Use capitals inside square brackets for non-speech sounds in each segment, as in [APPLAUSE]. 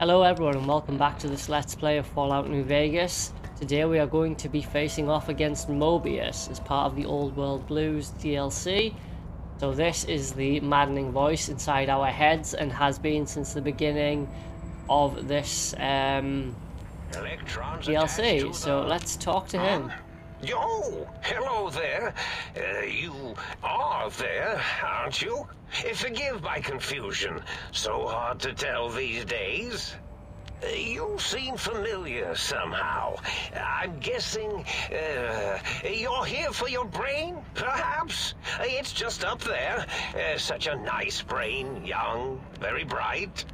Hello everyone and welcome back to this Let's Play of Fallout New Vegas. Today we are going to be facing off against Mobius as part of the Old World Blues DLC. So this is the maddening voice inside our heads and has been since the beginning of this um, DLC. So let's talk to him. Yo, hello there. Uh, you are there, aren't you? Uh, forgive my confusion. So hard to tell these days. Uh, you seem familiar somehow. I'm guessing uh, you're here for your brain, perhaps? It's just up there. Uh, such a nice brain, young, very bright.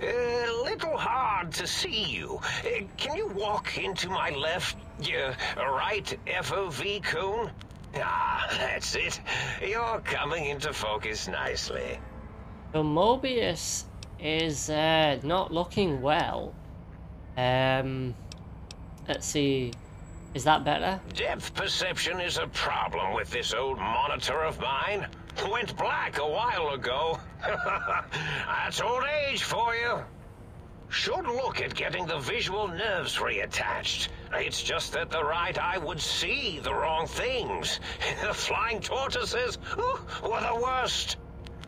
A little hard to see you. Uh, can you walk into my left, uh, right FOV cone? Ah, that's it. You're coming into focus nicely. So Mobius is uh, not looking well. Um, let's see. Is that better? Depth perception is a problem with this old monitor of mine. Went black a while ago. [LAUGHS] That's old age for you. Should look at getting the visual nerves reattached. It's just that the right eye would see the wrong things. [LAUGHS] the flying tortoises oh, were the worst.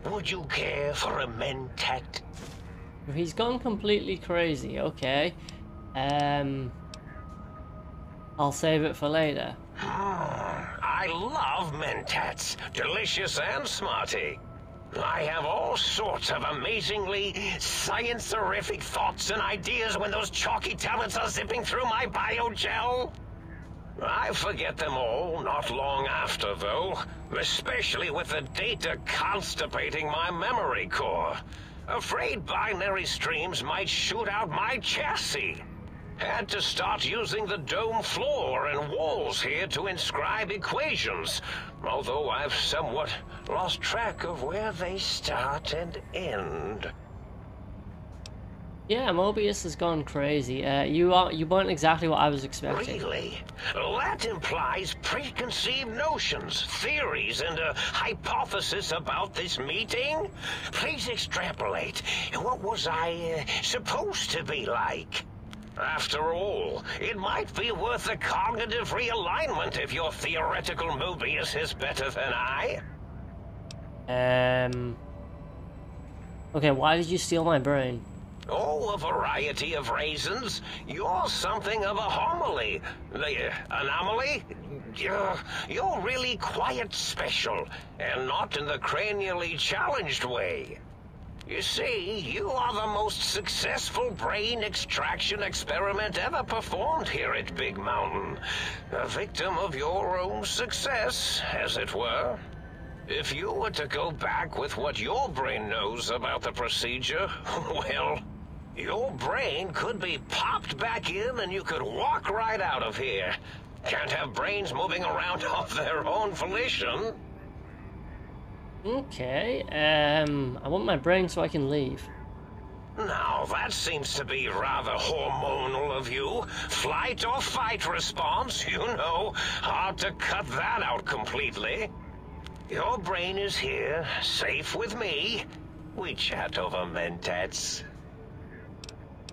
Would you care for a mentat? He's gone completely crazy, okay. Um, I'll save it for later. I love mentats. Delicious and smarty. I have all sorts of amazingly science-terrific thoughts and ideas when those chalky tablets are zipping through my biogel. I forget them all not long after, though. Especially with the data constipating my memory core. Afraid binary streams might shoot out my chassis. Had to start using the dome floor and walls here to inscribe equations, although I've somewhat lost track of where they start and end. Yeah, Mobius has gone crazy. Uh, you are you weren't exactly what I was expecting. Really? That implies preconceived notions, theories, and a hypothesis about this meeting? Please extrapolate. What was I uh, supposed to be like? After all, it might be worth a cognitive realignment if your theoretical Mobius is better than I. Um... Okay, why did you steal my brain? Oh, a variety of reasons. You're something of a homily. The uh, anomaly? You're, you're really quite special, and not in the cranially challenged way. You see, you are the most successful brain extraction experiment ever performed here at Big Mountain. A victim of your own success, as it were. If you were to go back with what your brain knows about the procedure, [LAUGHS] well, your brain could be popped back in and you could walk right out of here. Can't have brains moving around [LAUGHS] of their own volition. Okay, um, I want my brain so I can leave. Now, that seems to be rather hormonal of you. Flight or fight response, you know. Hard to cut that out completely. Your brain is here, safe with me. We chat over mentats.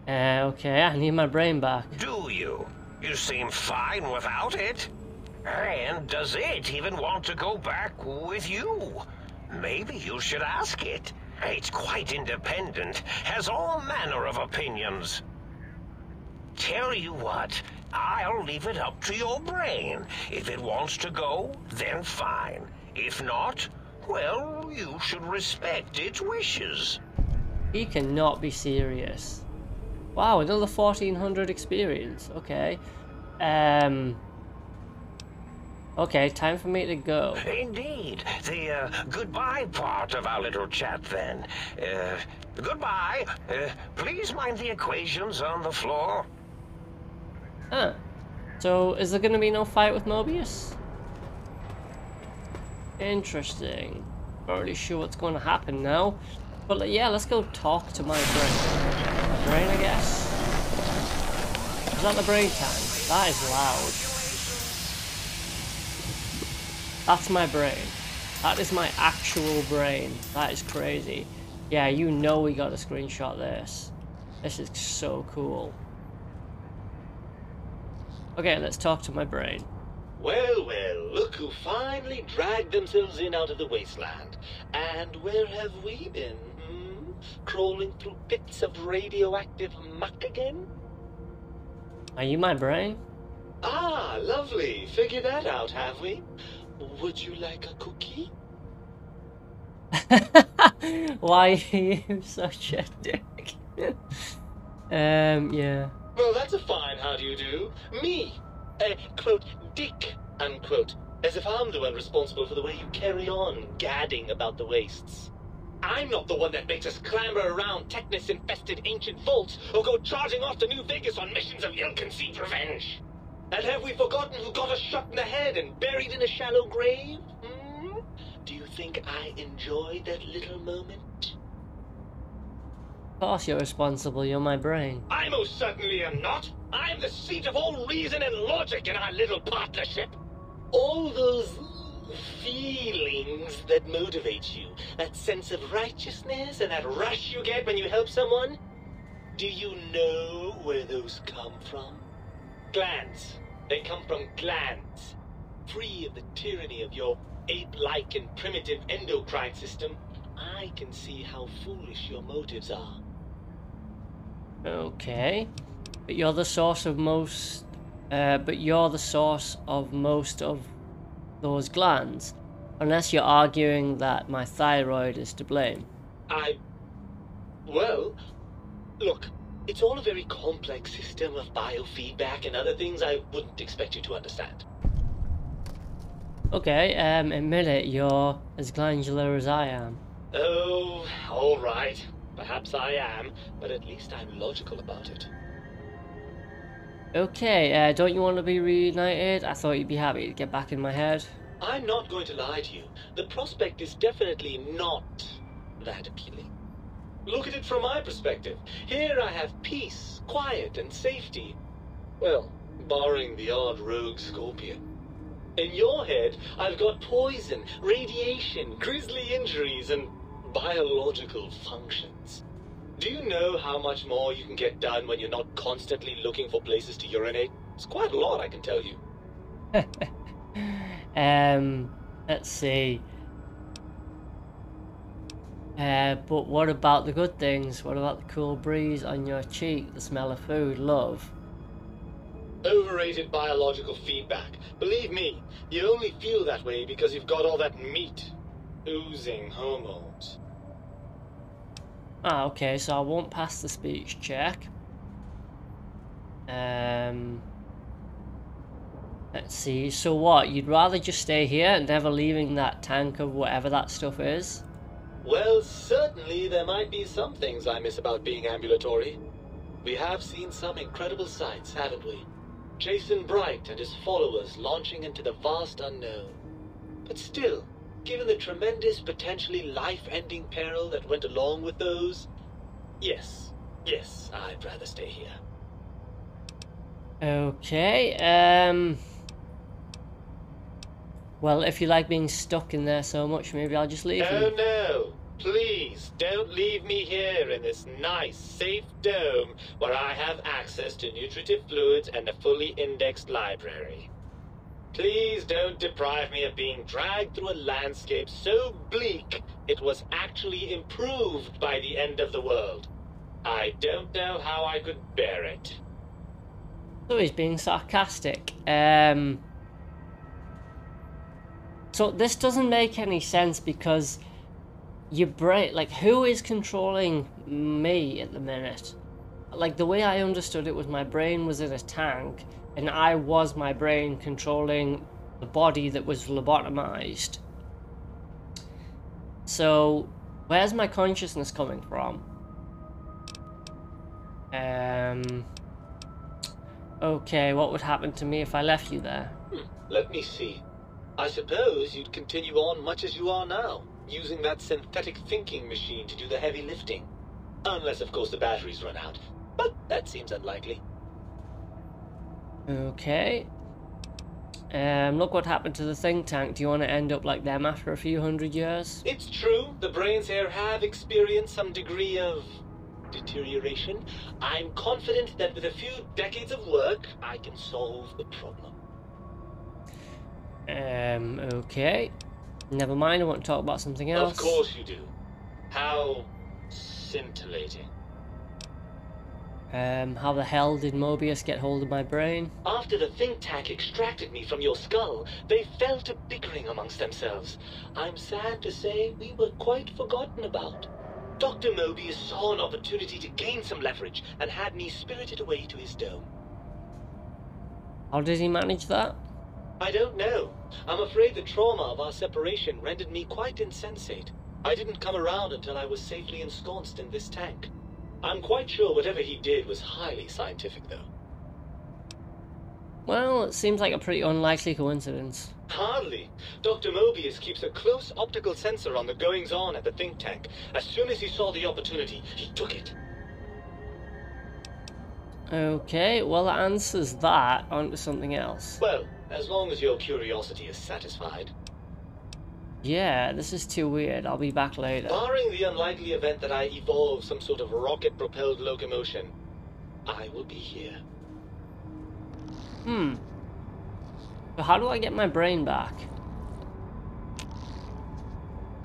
Uh, okay, I need my brain back. Do you? You seem fine without it. And does it even want to go back with you? Maybe you should ask it. It's quite independent, has all manner of opinions. Tell you what, I'll leave it up to your brain. If it wants to go, then fine. If not, well, you should respect its wishes. He cannot be serious. Wow, another 1400 experience. Okay. Um, Okay, time for me to go. Indeed. The uh, goodbye part of our little chat then. Uh, goodbye. Uh, please mind the equations on the floor. Huh. So, is there going to be no fight with Mobius? Interesting. Not really sure what's going to happen now. But yeah, let's go talk to my brain. Brain, I guess. Is that the brain tank? That is loud. That's my brain. That is my actual brain. That is crazy. Yeah, you know we got to screenshot this. This is so cool. Okay, let's talk to my brain. Well, well, look who finally dragged themselves in out of the wasteland. And where have we been? Hmm? Crawling through pits of radioactive muck again? Are you my brain? Ah, lovely. Figure that out, have we? Would you like a cookie? [LAUGHS] Why are you such a dick? um, yeah. Well, that's a fine how do you do. Me, a quote, dick, unquote. As if I'm the one responsible for the way you carry on gadding about the wastes. I'm not the one that makes us clamber around Technus-infested ancient vaults or go charging off to New Vegas on missions of ill-conceived revenge. And have we forgotten who got us shot in the head and buried in a shallow grave? Hmm? Do you think I enjoyed that little moment? Of course you're responsible, you're my brain. I most certainly am not. I'm the seat of all reason and logic in our little partnership. All those feelings that motivate you, that sense of righteousness and that rush you get when you help someone, do you know where those come from? Glands. They come from glands. Free of the tyranny of your ape-like and primitive endocrine system, I can see how foolish your motives are. Okay. But you're the source of most... Uh, but you're the source of most of those glands. Unless you're arguing that my thyroid is to blame. I... Well, look, it's all a very complex system of biofeedback and other things I wouldn't expect you to understand. Okay, um, admit it, you're as glandular as I am. Oh, all right. Perhaps I am, but at least I'm logical about it. Okay, uh, don't you want to be reunited? I thought you'd be happy to get back in my head. I'm not going to lie to you. The prospect is definitely not that appealing. Look at it from my perspective. Here I have peace, quiet, and safety. Well, barring the odd rogue scorpion. In your head, I've got poison, radiation, grisly injuries, and biological functions. Do you know how much more you can get done when you're not constantly looking for places to urinate? It's quite a lot, I can tell you. [LAUGHS] um, let's see. Uh, but what about the good things? What about the cool breeze on your cheek, the smell of food, love? Overrated biological feedback. Believe me, you only feel that way because you've got all that meat. Oozing hormones. Ah, okay, so I won't pass the speech check. Um, let's see, so what, you'd rather just stay here and never leaving that tank of whatever that stuff is? Well, certainly there might be some things I miss about being ambulatory. We have seen some incredible sights, haven't we? Jason Bright and his followers launching into the vast unknown. But still, given the tremendous, potentially life-ending peril that went along with those, yes, yes, I'd rather stay here. Okay, um... Well, if you like being stuck in there so much, maybe I'll just leave No, you. no. Please, don't leave me here in this nice, safe dome where I have access to nutritive fluids and a fully indexed library. Please don't deprive me of being dragged through a landscape so bleak it was actually improved by the end of the world. I don't know how I could bear it. So he's being sarcastic. Um... So this doesn't make any sense because your brain, like, who is controlling me at the minute? Like, the way I understood it was my brain was in a tank, and I was my brain controlling the body that was lobotomized. So, where's my consciousness coming from? Um. Okay, what would happen to me if I left you there? Hmm, let me see. I suppose you'd continue on much as you are now, using that synthetic thinking machine to do the heavy lifting. Unless, of course, the batteries run out. But that seems unlikely. Okay. Um, look what happened to the think tank. Do you want to end up like them after a few hundred years? It's true, the brains here have experienced some degree of deterioration, I'm confident that with a few decades of work, I can solve the problem. Um, okay. Never mind, I want to talk about something else. Of course you do. How scintillating. Um, how the hell did Mobius get hold of my brain? After the think tank extracted me from your skull, they fell to bickering amongst themselves. I'm sad to say we were quite forgotten about. Dr. Mobius saw an opportunity to gain some leverage and had me spirited away to his dome. How did he manage that? I don't know. I'm afraid the trauma of our separation rendered me quite insensate. I didn't come around until I was safely ensconced in this tank. I'm quite sure whatever he did was highly scientific, though. Well, it seems like a pretty unlikely coincidence. Hardly. Dr. Mobius keeps a close optical sensor on the goings-on at the think tank. As soon as he saw the opportunity, he took it. Okay, well that answers that. On to something else. Well, as long as your curiosity is satisfied. Yeah, this is too weird. I'll be back later. Barring the unlikely event that I evolve some sort of rocket-propelled locomotion, I will be here. Hmm. So how do I get my brain back?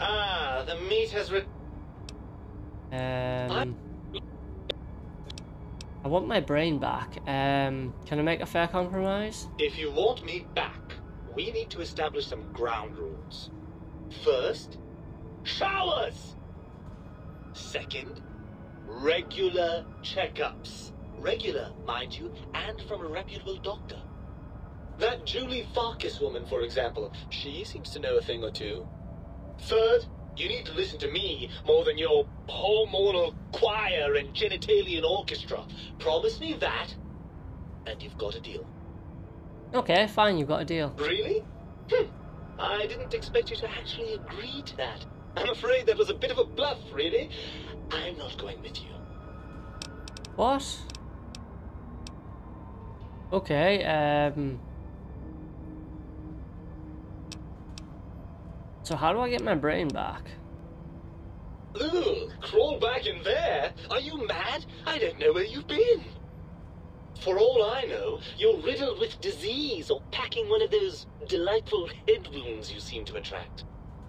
Ah, the meat has re- Um, I want my brain back. Um, can I make a fair compromise? If you want me back, we need to establish some ground rules. First, showers! Second, regular checkups. Regular, mind you, and from a reputable doctor. That Julie Farkas woman, for example, she seems to know a thing or two. Third, you need to listen to me more than your hormonal choir and genitalian orchestra. Promise me that, and you've got a deal. Okay, fine, you've got a deal. Really? Hm. I didn't expect you to actually agree to that. I'm afraid that was a bit of a bluff, really. I'm not going with you. What? Okay, um... So how do I get my brain back? Ugh, crawl back in there? Are you mad? I don't know where you've been. For all I know, you're riddled with disease or packing one of those delightful head wounds you seem to attract.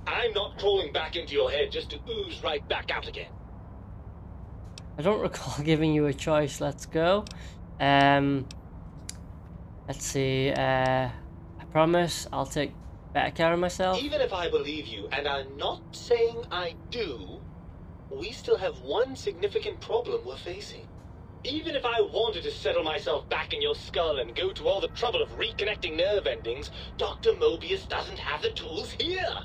I'm not crawling back into your head just to ooze right back out again. I don't [LAUGHS] recall giving you a choice. Let's go. Um, let's see. Uh, I promise I'll take better care of myself. Even if I believe you, and I'm not saying I do, we still have one significant problem we're facing. Even if I wanted to settle myself back in your skull and go to all the trouble of reconnecting nerve endings, Dr. Mobius doesn't have the tools here.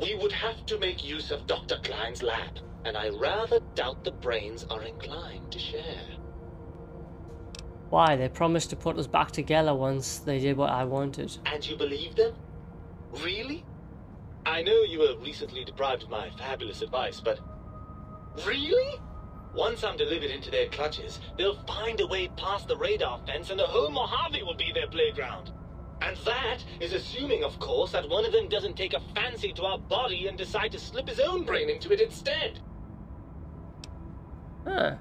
We would have to make use of Dr. Klein's lab, and I rather doubt the brains are inclined to share. Why? They promised to put us back together once they did what I wanted. And you believe them? Really? I know you were recently deprived of my fabulous advice, but... Really? Once I'm delivered into their clutches, they'll find a way past the radar fence and the whole Mojave will be their playground. And that is assuming, of course, that one of them doesn't take a fancy to our body and decide to slip his own brain into it instead. Huh.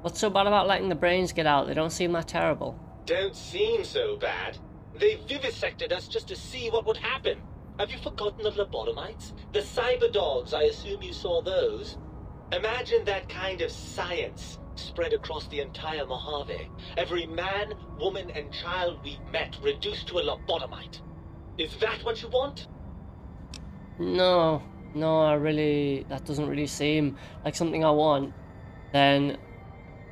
What's so bad about letting the brains get out? They don't seem that terrible. Don't seem so bad. They vivisected us just to see what would happen. Have you forgotten the lobotomites? The cyber dogs, I assume you saw those. Imagine that kind of science spread across the entire Mojave. Every man, woman, and child we met reduced to a lobotomite. Is that what you want? No, no, I really, that doesn't really seem like something I want. Then,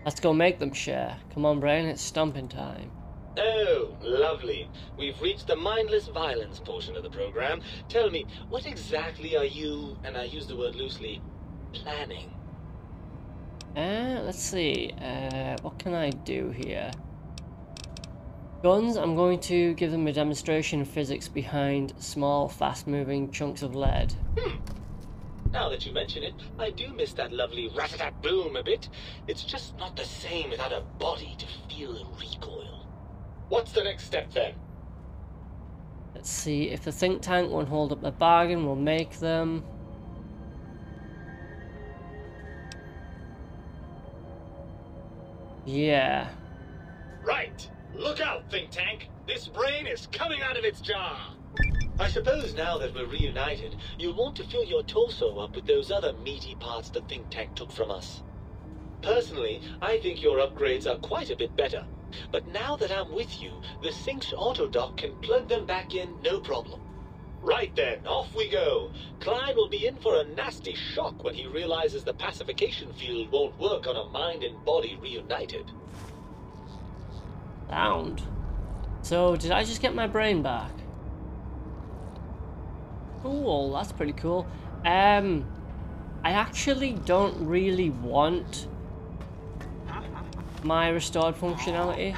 let's go make them share. Come on, brain, it's stomping time. Oh, lovely. We've reached the mindless violence portion of the program. Tell me, what exactly are you, and I use the word loosely, planning? Uh, let's see, uh, what can I do here? Guns, I'm going to give them a demonstration of physics behind small, fast-moving chunks of lead. Hmm. Now that you mention it, I do miss that lovely rat-a-tat boom a bit. It's just not the same without a body to feel the recoil. What's the next step then? Let's see, if the think tank won't hold up their bargain, we'll make them. Yeah. Right. Look out, think tank. This brain is coming out of its jar. I suppose now that we're reunited, you'll want to fill your torso up with those other meaty parts the think tank took from us. Personally, I think your upgrades are quite a bit better. But now that I'm with you, the Sink's autodock can plug them back in no problem. Right then, off we go. Klein will be in for a nasty shock when he realizes the pacification field won't work on a mind and body reunited. Sound. So, did I just get my brain back? Cool, that's pretty cool. Um, I actually don't really want my restored functionality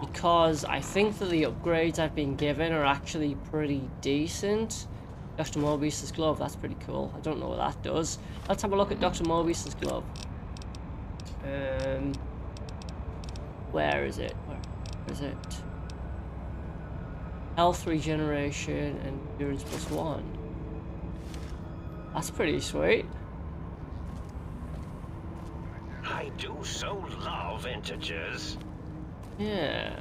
because I think that the upgrades I've been given are actually pretty decent. Dr. Mobius's glove, that's pretty cool. I don't know what that does. Let's have a look at Dr. Mobius's glove. Um, where is it? Where is it? Health regeneration and endurance plus one. That's pretty sweet. I do so love integers. Yeah.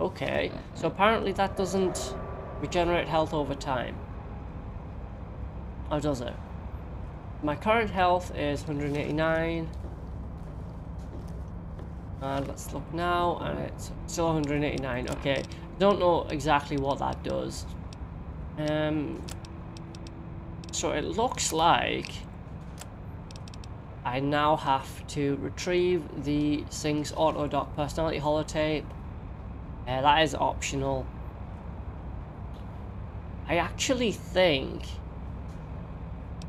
Okay, so apparently that doesn't regenerate health over time. Or does it? My current health is 189. And let's look now, and it's still 189. Okay, don't know exactly what that does. Um, so it looks like I now have to retrieve the Sink's Autodock personality holotape. Uh, that is optional. I actually think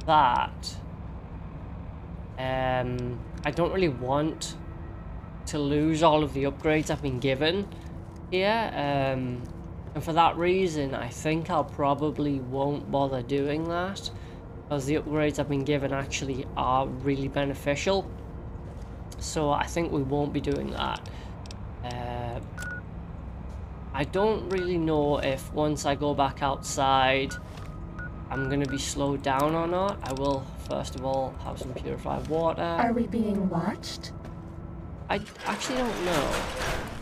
that um, I don't really want to lose all of the upgrades I've been given here. Um, and for that reason, I think I'll probably won't bother doing that because the upgrades I've been given actually are really beneficial. So I think we won't be doing that. Uh, I don't really know if once I go back outside I'm going to be slowed down or not. I will first of all have some purified water. Are we being watched? I actually don't know.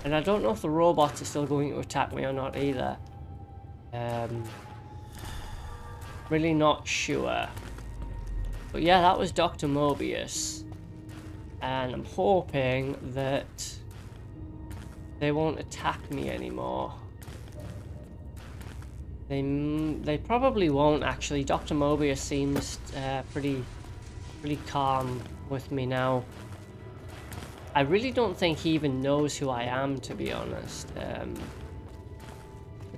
And I don't know if the robots are still going to attack me or not either. Um, really not sure. But yeah, that was Dr. Mobius. And I'm hoping that they won't attack me anymore. They, they probably won't actually. Dr. Mobius seems uh, pretty, pretty calm with me now. I really don't think he even knows who I am, to be honest. Um,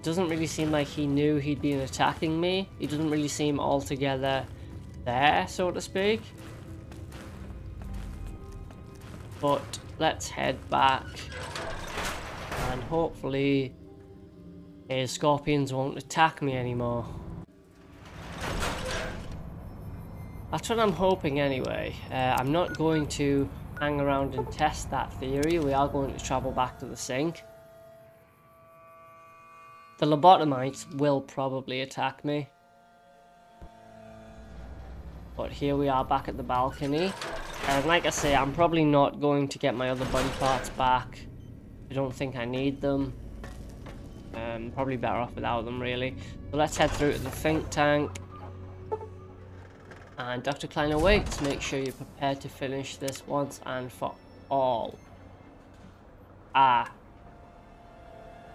doesn't really seem like he knew he'd been attacking me. He doesn't really seem altogether there, so to speak. But let's head back. And hopefully his scorpions won't attack me anymore. That's what I'm hoping anyway. Uh, I'm not going to hang around and test that theory. We are going to travel back to the Sink. The lobotomites will probably attack me. But here we are back at the balcony. And like I say, I'm probably not going to get my other body parts back. I don't think I need them. Um, probably better off without them, really. So let's head through to the think tank. And Dr. Klein awaits. Make sure you're prepared to finish this once and for all. Ah.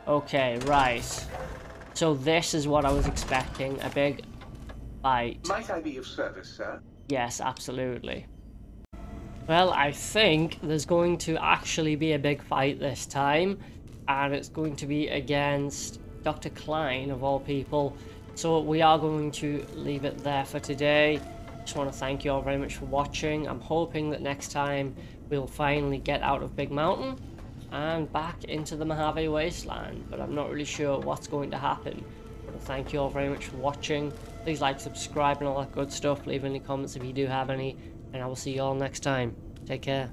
Okay, right. So this is what I was expecting. A big fight. Might I be of service, sir? Yes, absolutely. Well, I think there's going to actually be a big fight this time. And it's going to be against Dr. Klein, of all people. So we are going to leave it there for today just want to thank you all very much for watching. I'm hoping that next time we'll finally get out of Big Mountain and back into the Mojave Wasteland, but I'm not really sure what's going to happen. But thank you all very much for watching. Please like, subscribe, and all that good stuff. Leave any comments if you do have any, and I will see you all next time. Take care.